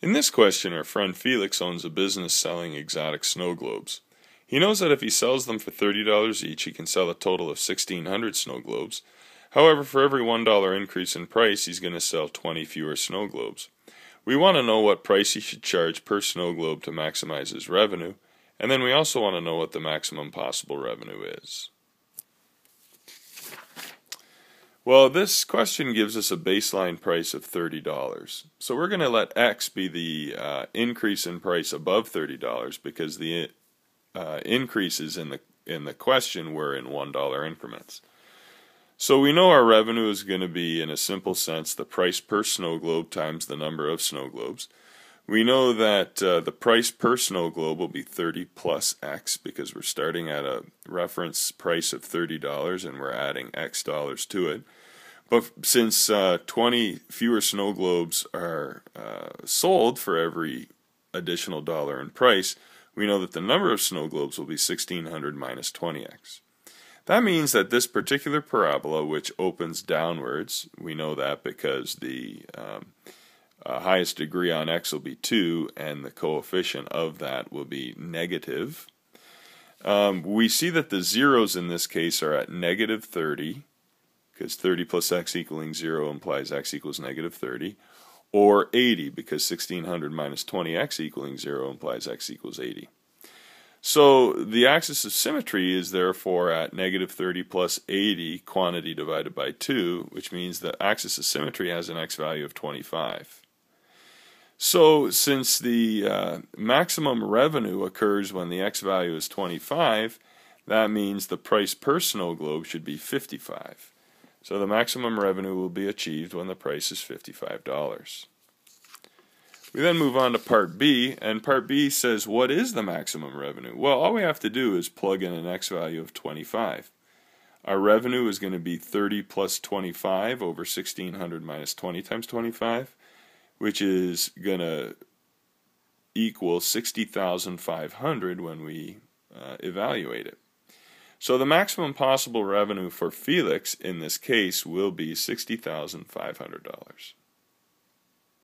In this question, our friend Felix owns a business selling exotic snow globes. He knows that if he sells them for $30 each, he can sell a total of 1,600 snow globes. However, for every $1 increase in price, he's going to sell 20 fewer snow globes. We want to know what price he should charge per snow globe to maximize his revenue, and then we also want to know what the maximum possible revenue is. Well, this question gives us a baseline price of $30. So we're going to let X be the uh, increase in price above $30 because the uh, increases in the in the question were in $1 increments. So we know our revenue is going to be, in a simple sense, the price per snow globe times the number of snow globes. We know that uh, the price per snow globe will be 30 plus X because we're starting at a reference price of $30 and we're adding X dollars to it. But since uh, 20 fewer snow globes are uh, sold for every additional dollar in price, we know that the number of snow globes will be 1600 minus 20x. That means that this particular parabola, which opens downwards, we know that because the um, uh, highest degree on x will be 2, and the coefficient of that will be negative. Um, we see that the zeros in this case are at negative 30, because 30 plus x equaling 0 implies x equals negative 30, or 80, because 1600 minus 20x equaling 0 implies x equals 80. So the axis of symmetry is therefore at negative 30 plus 80 quantity divided by 2, which means the axis of symmetry has an x value of 25. So since the uh, maximum revenue occurs when the x value is 25, that means the price per snow globe should be 55. So the maximum revenue will be achieved when the price is $55. We then move on to part B, and part B says what is the maximum revenue? Well, all we have to do is plug in an x value of 25. Our revenue is going to be 30 plus 25 over 1600 minus 20 times 25, which is going to equal 60,500 when we uh, evaluate it. So the maximum possible revenue for Felix in this case will be $60,500.